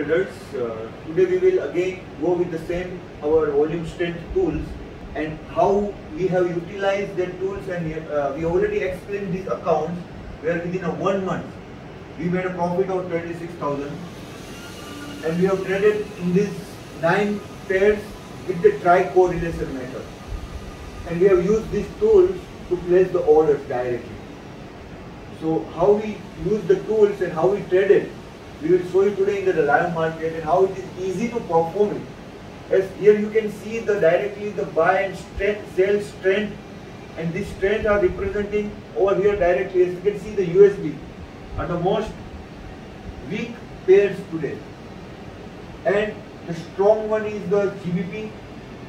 Uh, today we will again go with the same our volume strength tools and how we have utilized the tools and uh, we already explained these accounts where within a one month we made a profit of 26,000 and we have traded in these nine pairs with the tri-correlation method and we have used these tools to place the orders directly. So how we use the tools and how we trade it we will show you today in the live market and how it is easy to perform it. As here you can see the directly the buy and strength, sell strength and this strength are representing over here directly as you can see the USD are the most weak pairs today. And the strong one is the GBP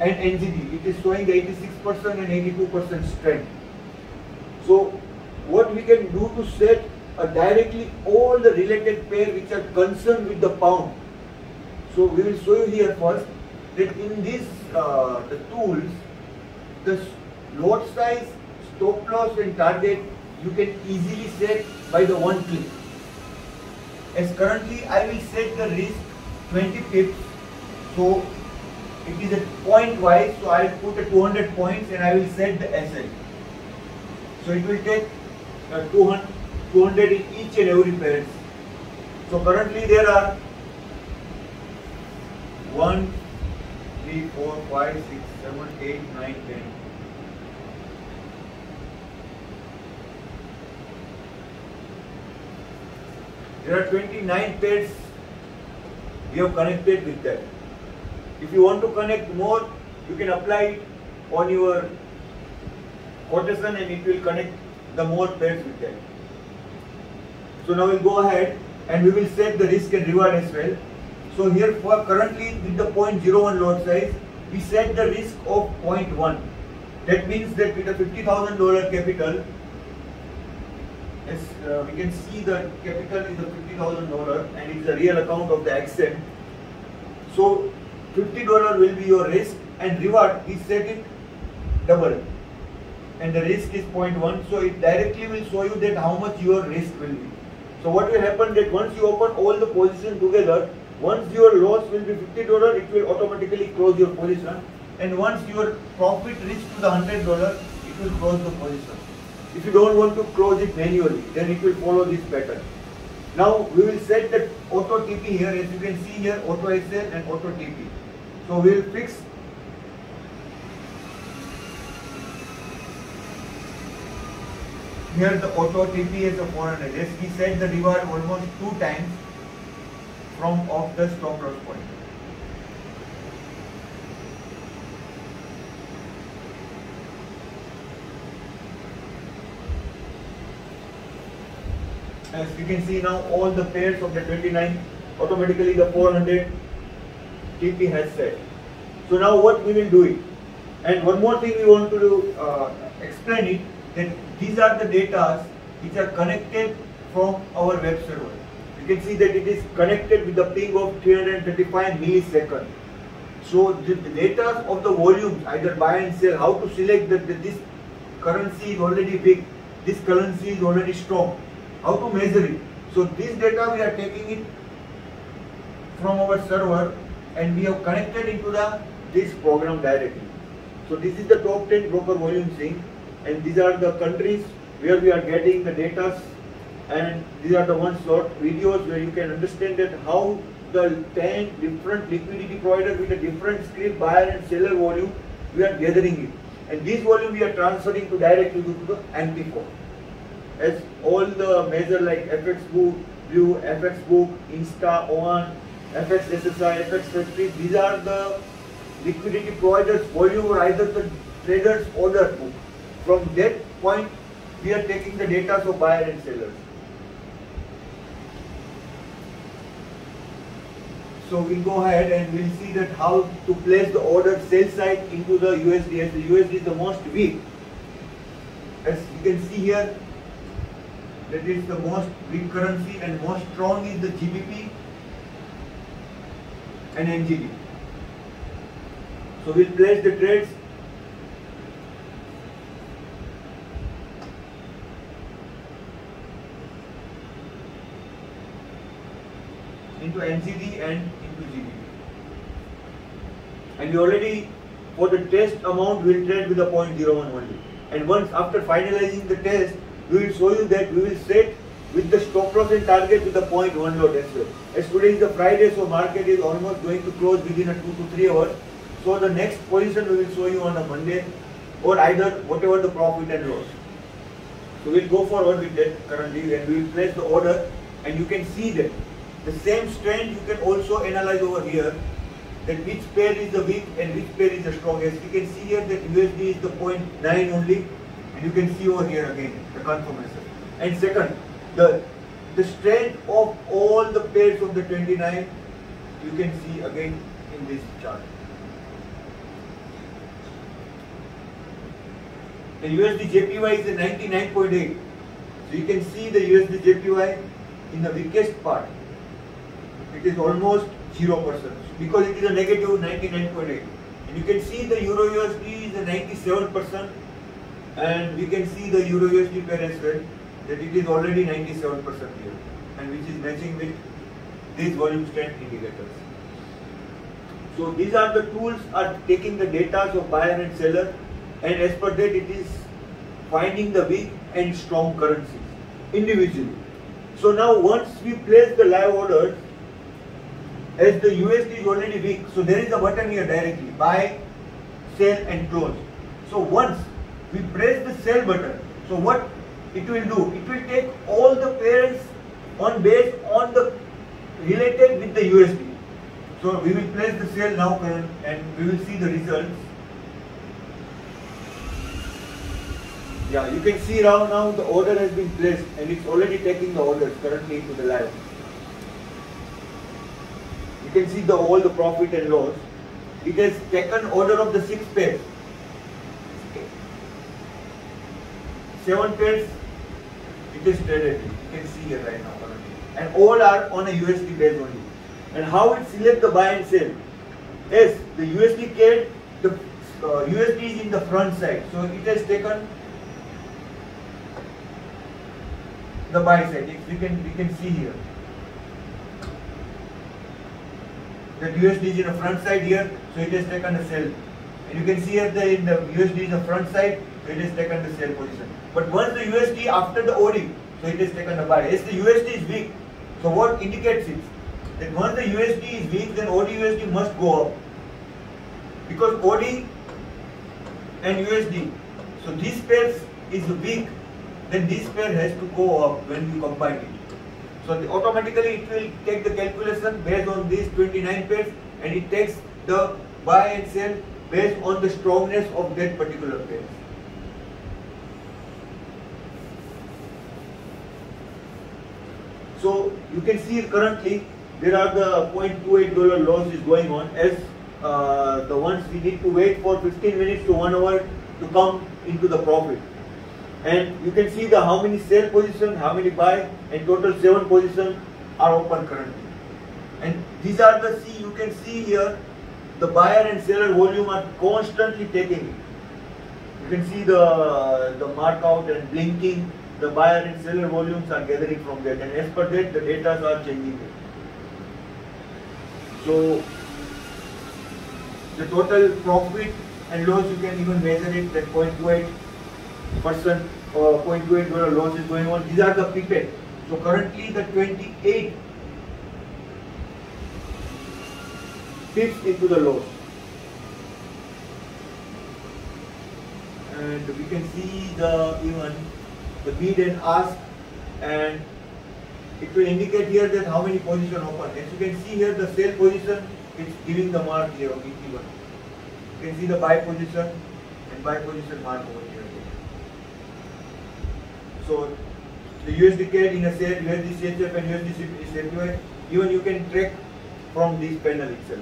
and NZD. It is showing 86% and 82% strength. So what we can do to set directly all the related pair which are concerned with the pound. So we will show you here first that in these uh, the tools, the lot size, stop loss and target you can easily set by the one click. As currently I will set the risk 20 pips. So it is a point wise. So I will put a 200 points and I will set the SL. So it will take uh, 200 200 in each and every parent. So currently there are 1, 3, 4, 5, 6, 7, 8, 9, 10. There are 29 pairs we have connected with that. If you want to connect more, you can apply it on your quotation and it will connect the more pairs with that. So now we'll go ahead and we will set the risk and reward as well. So here for currently with the 0.01 lot size, we set the risk of 0.1. That means that with a $50,000 capital, as uh, we can see the capital is a $50,000 and it's a real account of the accent. So $50 will be your risk and reward, we set it double and the risk is 0.1 so it directly will show you that how much your risk will be. So what will happen that once you open all the position together, once your loss will be $50, it will automatically close your position. And once your profit reaches to the $100, it will close the position. If you don't want to close it manually, then it will follow this pattern. Now we will set the auto TP here, as you can see here, auto SL and auto TP. So we will fix Here the auto TP is a 400. Yes, we set the reward almost two times from off the stop loss point. As you can see now all the pairs of the 29 automatically the 400 TP has set. So now what we will do it. And one more thing we want to do, uh, explain it that these are the data which are connected from our web server. You can see that it is connected with the ping of 335 milliseconds. So the, the data of the volumes, either buy and sell, how to select that this currency is already big, this currency is already strong, how to measure it. So this data we are taking it from our server and we have connected into the this program directly. So this is the top 10 broker volume sync and these are the countries where we are getting the data and these are the one short videos where you can understand that how the 10 different liquidity providers with a different script buyer and seller volume we are gathering it and this volume we are transferring to directly to the MT4 as all the measure like FX book, view, FX book, Insta, ON, FX SSI, FX factory, these are the liquidity providers volume or either the traders order book. From that point, we are taking the data of buyer and sellers. So we'll go ahead and we'll see that how to place the order sell side into the USD as the USD is the most weak. As you can see here, that is the most weak currency and most strong is the GBP and NZD. So we'll place the trades into NZD and into GBP. And we already, for the test amount, we will trade with the 0.01 only. And once after finalizing the test, we will show you that we will set with the stop loss and target with the 0.1 lot as well. As today is the Friday, so market is almost going to close within a 2 to 3 hours. So the next position we will show you on a Monday or either whatever the profit and loss. So we'll go forward with that currently and we will place the order and you can see that the same strength you can also analyze over here that which pair is the weak and which pair is the strongest. You can see here that USD is the 0.9 only and you can see over here again the confirmation. And second, the the strength of all the pairs of the 29 you can see again in this chart. The USD JPY is a 99.8. So you can see the USD JPY in the weakest part. It is almost 0% because it is a negative 99.8. And you can see the Euro USD is a 97% and we can see the Euro USD pair as well that it is already 97% here and which is matching with these volume strength indicators. So these are the tools are taking the data of buyer and seller and as per that it is finding the weak and strong currencies individually. So now once we place the live orders, as the USD is already weak, so there is a button here directly, buy, sell and close. So once we press the sell button, so what it will do? It will take all the pairs on base on the related with the USD. So we will place the sell now and we will see the results. Yeah, you can see now, now the order has been placed and it's already taking the orders currently into the live. You can see the all the profit and loss. It has taken order of the six pairs. Seven pairs it is traded. You can see here right now. And all are on a USD base only. And how it select the buy and sell? Yes, the USD CAD, the uh, USD is in the front side. So it has taken the buy side. If we can we can see here. That USD is in the front side here, so it has taken the sell. And you can see here the in the USD is the front side, so it has taken the sell position. But once the USD after the OD, so it has taken the buy. As the USD is weak, so what indicates it? That once the USD is weak, then OD USD must go up. Because OD and USD, so this pair is weak then this pair has to go up when you combine it. So automatically it will take the calculation based on these 29 pairs and it takes the buy and sell based on the strongness of that particular pair. So you can see currently there are the 0.28 dollar loss is going on as uh, the ones we need to wait for 15 minutes to 1 hour to come into the profit and you can see the how many sell position, how many buy, and total seven position are open currently. And these are the see you can see here the buyer and seller volume are constantly taking. You can see the the mark out and blinking. The buyer and seller volumes are gathering from that, and as per that the data are changing. So the total profit and loss you can even measure it that 0.28 percent uh, 0.28 dollar loss is going on. These are the pipette. So currently the 28 fits into the loss. And we can see the even the bid and ask and it will indicate here that how many position open. As you can see here the sell position is giving the mark here 81. You can see the buy position and buy position mark over. So the USD CAD in a sale, USD CHF and USD JPY, even you can track from this panel itself.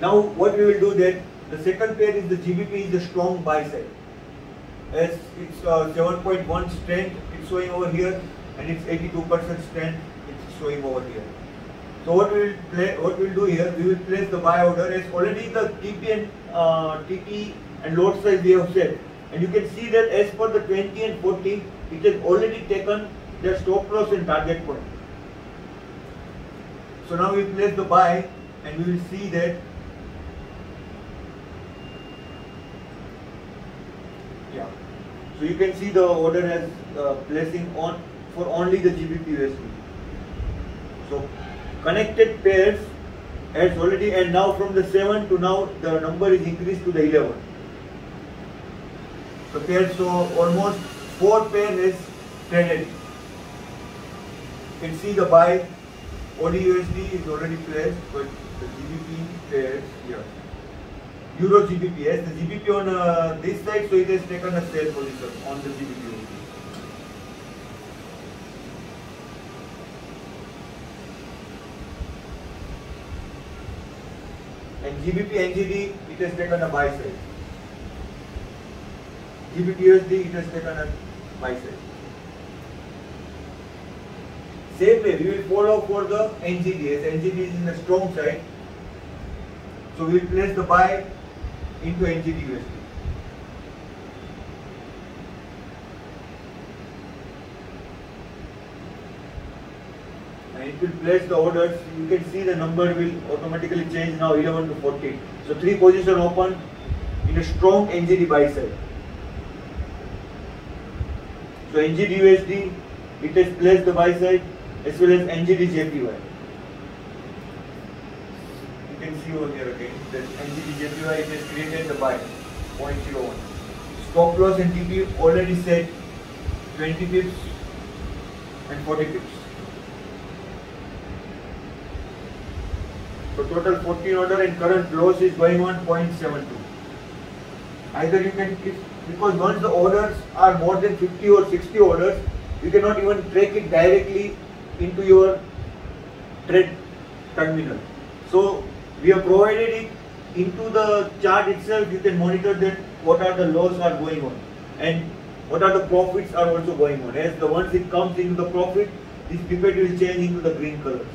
Now what we will do that, the second pair is the GBP is the strong buy side. As it's uh, 7.1 strength, it's showing over here and it's 82% strength, it's showing over here. So what we will play, what we will do here, we will place the buy order as already the TP and uh, TP and load size we have set. And you can see that as per the 20 and 40, it has already taken their stop loss and target point. So now we place the buy and we will see that yeah. So you can see the order has uh, placing on for only the GBP USD. So connected pairs has already and now from the 7 to now the number is increased to the 11. So so almost 4 pair is traded. You can see the buy ODUSD is already placed but the GBP pairs here. Euro GBP, yes, the GBP on uh, this side, so it has taken a sell position on the GBP. And GBP NZD it has taken a buy side. GBP USD, it has taken a buy side. Same way, we will follow for the NZD. As NZD is in the strong side, so we will place the buy into NZD USD. And it will place the orders. You can see the number will automatically change now 11 to 14. So three position open in a strong NZD buy side. So NZD USD, it has placed the buy side as well as NZD JPY. You can see over here again that NZD JPY it has created the buy 0.01. Stop loss and TP already set 20 pips and 40 pips. So total 14 order and current loss is going on 0.72. Either you can, if, because once the orders are more than 50 or 60 orders, you cannot even track it directly into your trade terminal. So we have provided it into the chart itself. You can monitor that what are the loss are going on and what are the profits are also going on. As the once it comes into the profit, this pipette will change into the green colors.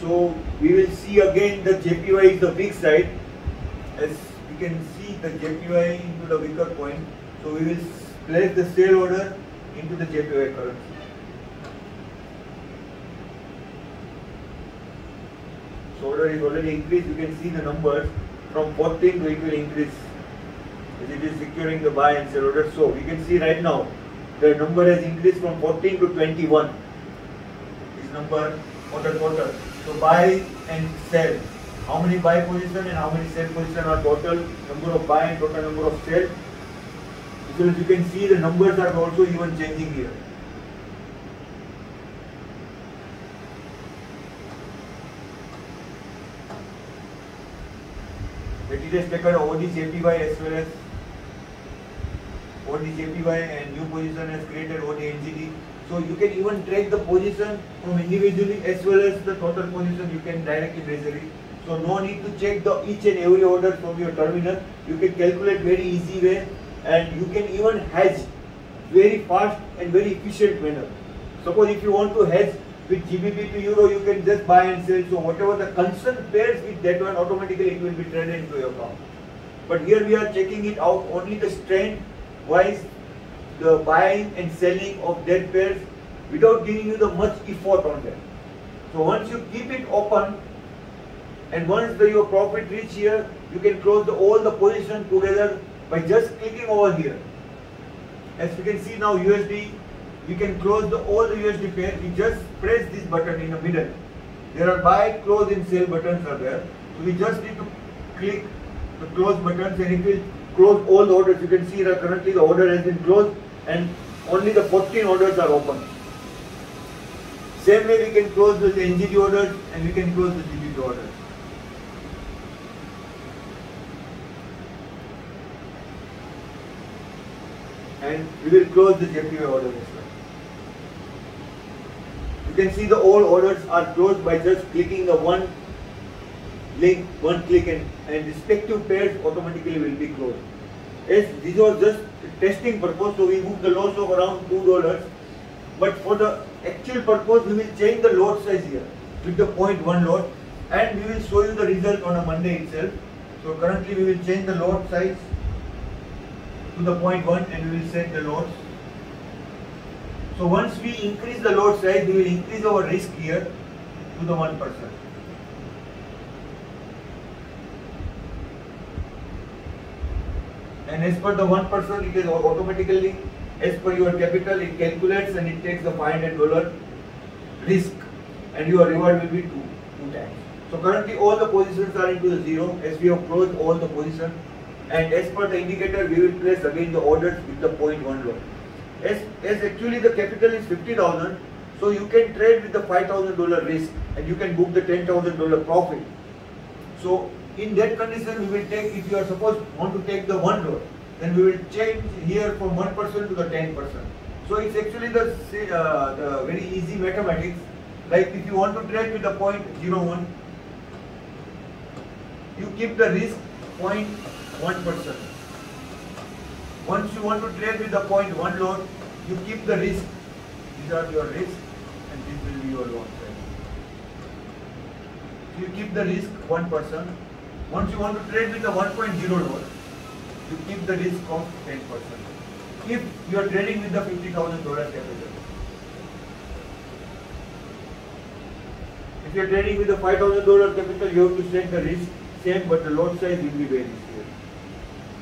So we will see again the JPY is the weak side. As we can see the JPY into the weaker point. So we will place the sale order into the JPY currency. So order is already increased. You can see the numbers from 14 to it will increase as it is securing the buy and sell order. So we can see right now the number has increased from 14 to 21. This number order total. So buy and sell. How many buy position and how many sell position are total number of buy and total number of sell. So as you can see the numbers are also even changing here. That it has taken OD JPY as well as OD JPY and new position has created OD NZD. So you can even track the position from individually as well as the total position you can directly measure it. So no need to check the each and every order from your terminal. You can calculate very easy way and you can even hedge very fast and very efficient manner. Suppose if you want to hedge with GBP to Euro, you can just buy and sell. So whatever the concern pairs with that one, automatically it will be traded into your account. But here we are checking it out only the strength wise the buying and selling of dead pairs without giving you the much effort on them. So once you keep it open and once the, your profit reach here, you can close the, all the position together by just clicking over here. As you can see now USD, you can close the, all the USD pair. You just press this button in the middle. There are buy, close and sell buttons are there. So we just need to click the close buttons and it will close all the orders. You can see that currently the order has been closed and only the 14 orders are open. Same way we can close the NZD orders and we can close the GBP orders. And we will close the JPY order as well. You can see the all orders are closed by just clicking the one link, one click and, and respective pairs automatically will be closed. Yes, this was just testing purpose, so we moved the loss of around two dollars. But for the actual purpose we will change the lot size here with the 0.1 lot and we will show you the result on a Monday itself. So currently we will change the lot size to the 0.1 and we will set the lots. So once we increase the lot size, we will increase our risk here to the 1%. And as per the 1%, person, it is automatically, as per your capital, it calculates and it takes the $500 risk and your reward will be 2, two times. So currently all the positions are into the zero as we have closed all the positions and as per the indicator we will place again the orders with the 0.1 lot. As, as actually the capital is 50,000 so you can trade with the $5,000 risk and you can book the $10,000 profit. So in that condition we will take if you are supposed want to take the one lot then we will change here from 1% to the 10%. So it's actually the, uh, the very easy mathematics like if you want to trade with the 0.01 you keep the risk 0.1%. Once you want to trade with the 0.1 lot, you keep the risk. These are your risks and this will be your. So you keep the risk 1%. Once you want to trade with the 1.0 lot, you keep the risk of 10%. If you are trading with the $50,000 capital. If you are trading with the $5,000 capital, you have to set the risk same but the lot size will be very here.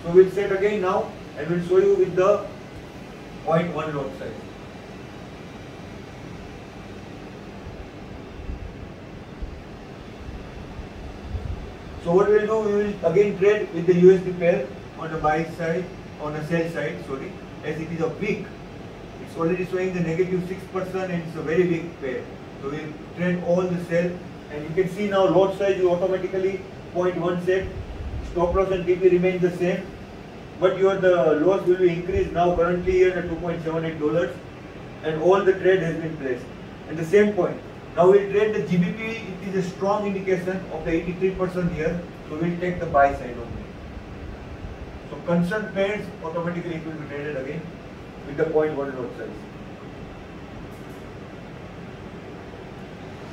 So we'll set again now and we'll show you with the 0.1 lot size. So what we'll do, we will again trade with the USD pair on the buy side, on the sell side, sorry, as it is a week. It's already showing the negative 6% and it's a very big pair. So we'll trade all the sell and you can see now lot size you automatically 0.1 set, stop loss and TP remains the same, but your the loss will be increased now currently here at 2.78 dollars, and all the trade has been placed. At the same point, now we'll trade the GBP. It is a strong indication of the 83% here, so we'll take the buy side only. So concern pairs automatically it will be traded again with the one lot size.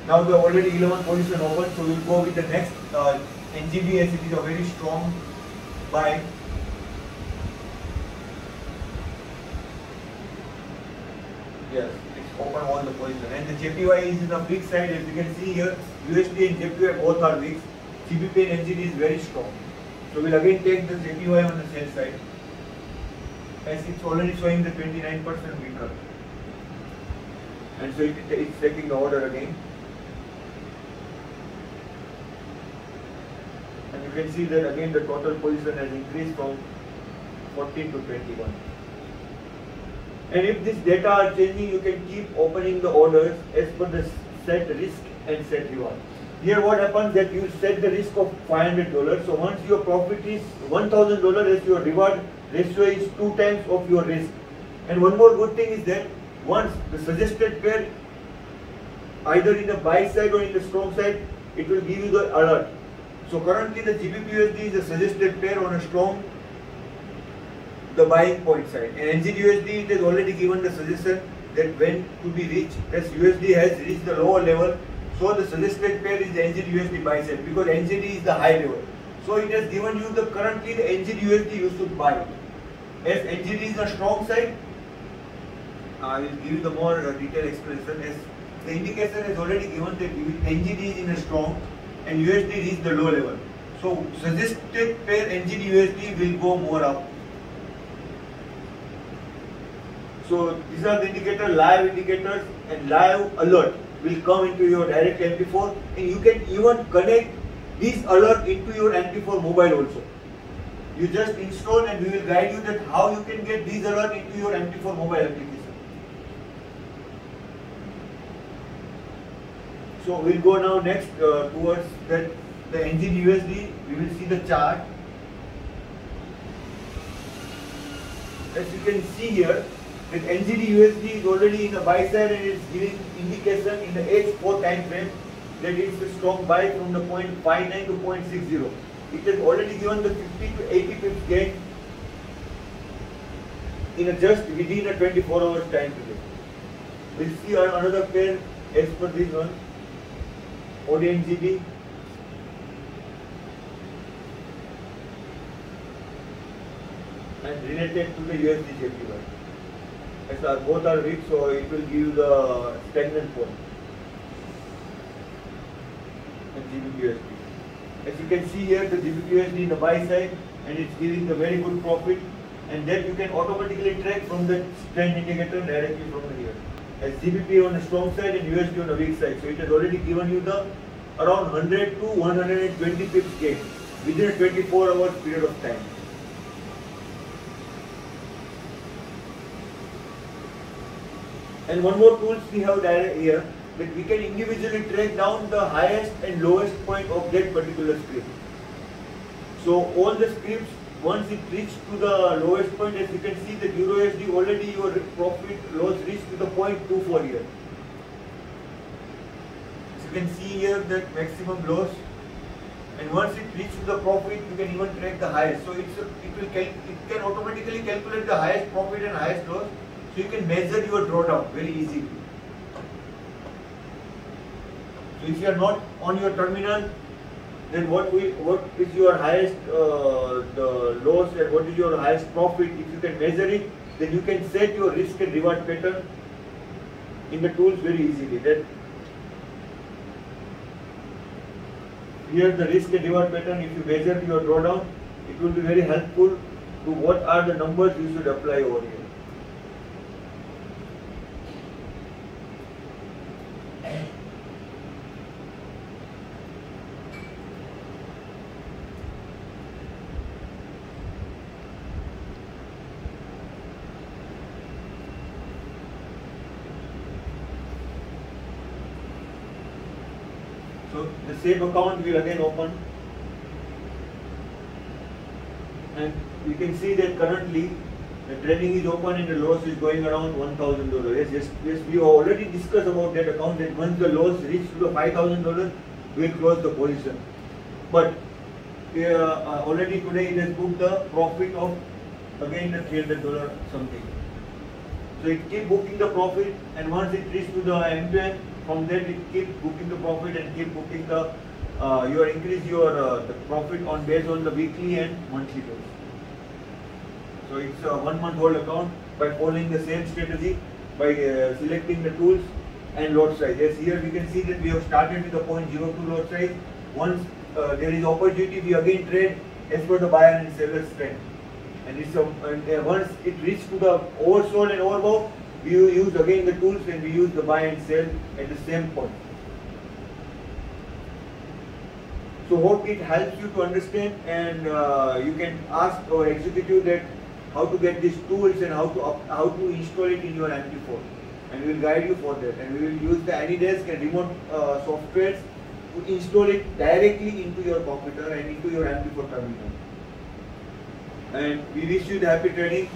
Now the already 11 position open, so we'll go with the next uh, As it is a very strong buy. Yes, open all the position. And the JPY is in a big side, as you can see here, USD and JPY both are weak. GBP and NZD is very strong. So we'll again take the JPY on the sell side. As it's already showing the 29% weaker. And so it, it's taking the order again. And you can see that again the total position has increased from 14 to 21. And if this data are changing, you can keep opening the orders as per the set risk and set reward. Here what happens that you set the risk of $500. So once your profit is $1,000 as your reward ratio is two times of your risk. And one more good thing is that once the suggested pair either in the buy side or in the strong side, it will give you the alert. So currently the GBPUSD is a suggested pair on a strong the buying point side. And NZUSD it has already given the suggestion that when to be reached as USD has reached the lower level so the suggested pair is the NZUSD buy side because NZD is the high level. So it has given you the currently the NZUSD you should buy. As NZD is the strong side, I will give you the more uh, detailed explanation as the indication has already given that NZD is in a strong and USD reach the low level. So suggested pair NZD USD will go more up. So these are the indicator, live indicators and live alert will come into your direct MT4 and you can even connect these alert into your MT4 mobile also. You just install and we will guide you that how you can get these alert into your MT4 mobile application. So we'll go now next uh, towards that the engine USD. We will see the chart. As you can see here, that NZD USD is already in the buy side and it's giving indication in the H4 time frame that it's a strong buy from the point 0.59 to 0.60. It has already given the 50 to 80 pips gain in a just within a 24 hours time period. We'll see another pair as per this one. ODNGB. And related to the USD JPY. Both are weak, so it will give the stagnant point. And GBPUSD. As you can see here, the GBPUSD in the buy side, and it's giving the very good profit and then you can automatically track from the trend indicator directly from here. As GBP on the strong side and USD on the weak side. So it has already given you the around 100 to 120 pips gain within a 24 hours period of time. And one more tools we have here that we can individually track down the highest and lowest point of that particular script. So all the scripts once it reached to the lowest point, as you can see, the Euro USD already your profit loss reached to the point 24 here. As you can see here that maximum loss, and once it reaches the profit, you can even track the highest. So it's a, it will it can automatically calculate the highest profit and highest loss. So you can measure your drawdown very easily. So if you are not on your terminal, then what what is your highest uh, the loss and what is your highest profit? If you can measure it then you can set your risk and reward pattern in the tools very easily. Then here the risk and reward pattern if you measure your drawdown it will be very helpful to what are the numbers you should apply over here So the same account will again open and you can see that currently the trading is open and the loss is going around $1,000. Yes, yes, yes, we already discussed about that account that once the loss reaches to the $5,000, we will close the position. But uh, uh, already today it has booked the profit of again the $300 something. So it keep booking the profit and once it reaches to the end, from there it keep booking the profit and keep booking the uh, your increase your uh, the profit on based on the weekly and monthly basis. So it's a one month hold account by following the same strategy by uh, selecting the tools and lot size. Yes, here we can see that we have started with the 0.02 lot size. Once uh, there is opportunity, we again trade as per the buyer and seller strength. And it's a, and, uh, once it reaches to the oversold and overbought, we use again the tools and we use the buy and sell at the same point. So hope it helps you to understand and uh, you can ask our executive that how to get these tools and how to how to install it in your MT4 and we will guide you for that and we will use the AnyDesk and remote uh, softwares to install it directly into your computer and into your MT4 terminal. And we wish you the happy trading